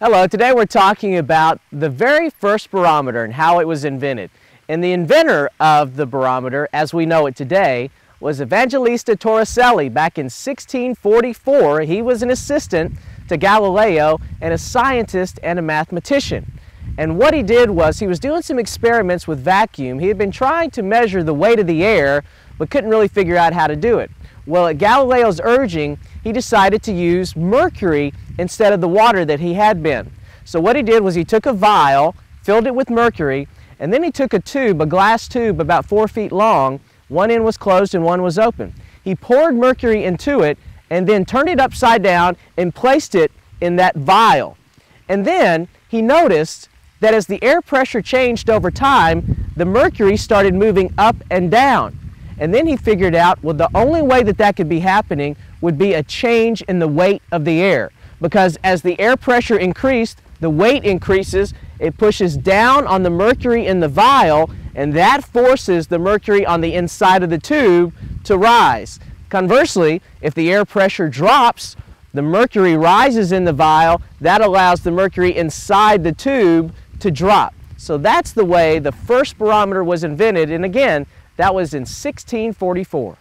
Hello, today we're talking about the very first barometer and how it was invented. And the inventor of the barometer, as we know it today, was Evangelista Torricelli back in 1644. He was an assistant to Galileo and a scientist and a mathematician. And what he did was he was doing some experiments with vacuum. He had been trying to measure the weight of the air, but couldn't really figure out how to do it. Well, at Galileo's urging, he decided to use mercury instead of the water that he had been. So what he did was he took a vial, filled it with mercury, and then he took a tube, a glass tube about four feet long, one end was closed and one was open. He poured mercury into it and then turned it upside down and placed it in that vial. And then he noticed that as the air pressure changed over time, the mercury started moving up and down. And then he figured out, well, the only way that that could be happening would be a change in the weight of the air. Because as the air pressure increased, the weight increases, it pushes down on the mercury in the vial, and that forces the mercury on the inside of the tube to rise. Conversely, if the air pressure drops, the mercury rises in the vial, that allows the mercury inside the tube to drop. So that's the way the first barometer was invented, and again, that was in 1644.